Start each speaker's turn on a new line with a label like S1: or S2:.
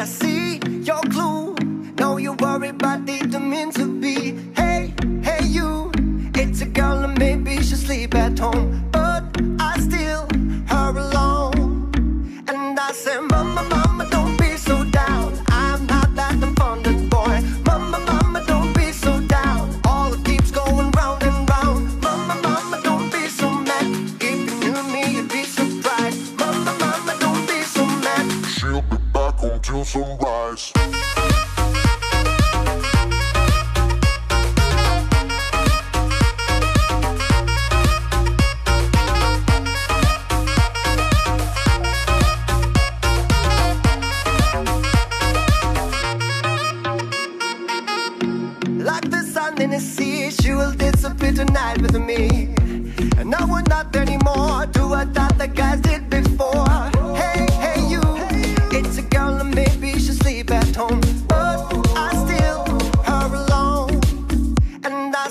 S1: your clue. No, you worry, but didn't mean to be. Hey, hey, you. It's a girl, and maybe she'll sleep at home. But I still
S2: She'll be back till sunrise.
S1: Like the sun in the sea, she will disappear tonight with me.